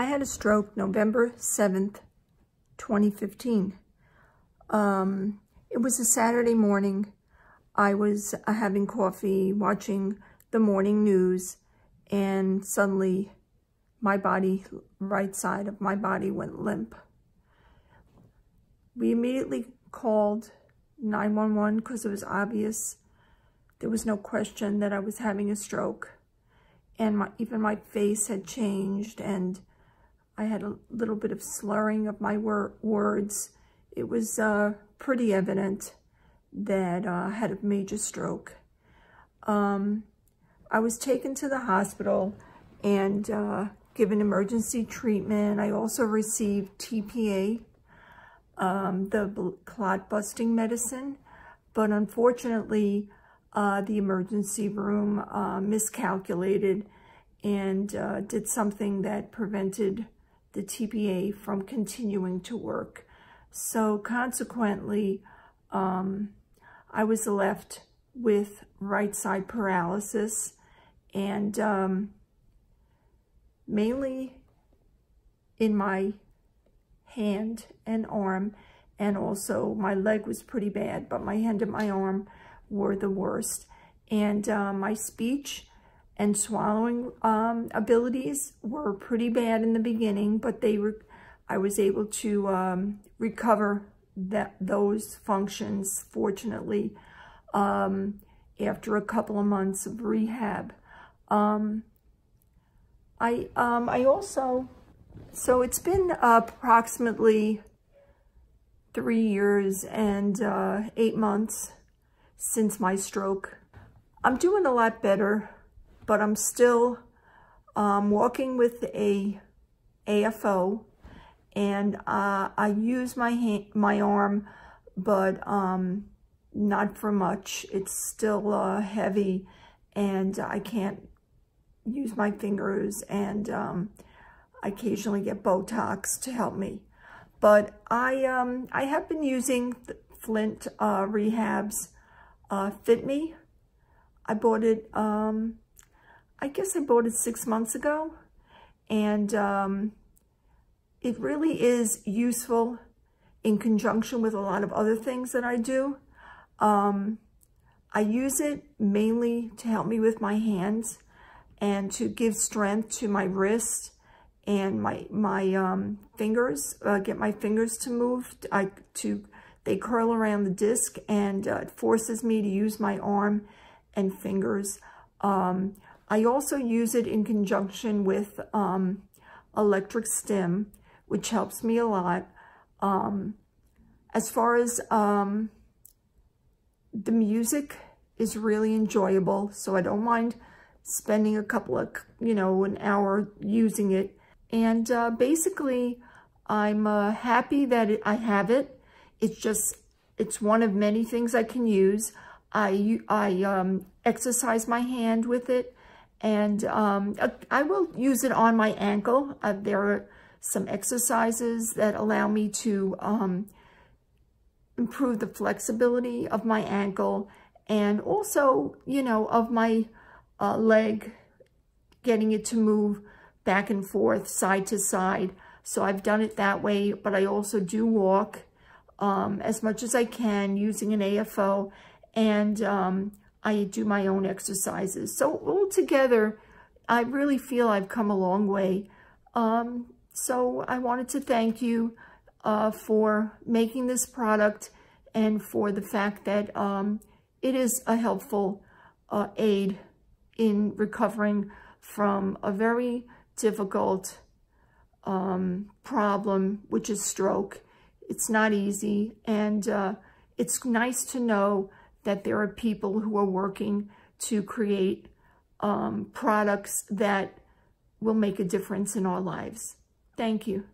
I had a stroke November 7th, 2015. Um, it was a Saturday morning. I was uh, having coffee, watching the morning news, and suddenly my body, right side of my body went limp. We immediately called 911 because it was obvious. There was no question that I was having a stroke. And my, even my face had changed and I had a little bit of slurring of my wor words. It was uh, pretty evident that uh, I had a major stroke. Um, I was taken to the hospital and uh, given emergency treatment. I also received TPA, um, the clot busting medicine, but unfortunately, uh, the emergency room uh, miscalculated and uh, did something that prevented the TPA from continuing to work. So consequently, um, I was left with right side paralysis and um, mainly in my hand and arm and also my leg was pretty bad, but my hand and my arm were the worst. And uh, my speech and swallowing um, abilities were pretty bad in the beginning, but they were, I was able to um, recover that those functions, fortunately, um, after a couple of months of rehab. Um, I, um, I also, so it's been approximately three years and uh, eight months since my stroke. I'm doing a lot better but I'm still um, walking with a AFO and uh, I use my hand, my arm, but um, not for much. It's still uh, heavy and I can't use my fingers and um, I occasionally get Botox to help me. But I, um, I have been using Flint uh, Rehab's uh, FitMi. I bought it um, I guess I bought it six months ago and um, it really is useful in conjunction with a lot of other things that I do. Um, I use it mainly to help me with my hands and to give strength to my wrist and my my um, fingers, uh, get my fingers to move. I to They curl around the disc and uh, it forces me to use my arm and fingers. Um, I also use it in conjunction with um, electric stim, which helps me a lot. Um, as far as um, the music is really enjoyable, so I don't mind spending a couple of, you know, an hour using it. And uh, basically, I'm uh, happy that it, I have it. It's just, it's one of many things I can use. I, I um, exercise my hand with it. And um, I will use it on my ankle. Uh, there are some exercises that allow me to um, improve the flexibility of my ankle and also, you know, of my uh, leg, getting it to move back and forth, side to side. So I've done it that way, but I also do walk um, as much as I can using an AFO. And um, I do my own exercises. So altogether, I really feel I've come a long way. Um, so I wanted to thank you uh, for making this product and for the fact that um, it is a helpful uh, aid in recovering from a very difficult um, problem, which is stroke. It's not easy, and uh, it's nice to know that there are people who are working to create um, products that will make a difference in our lives. Thank you.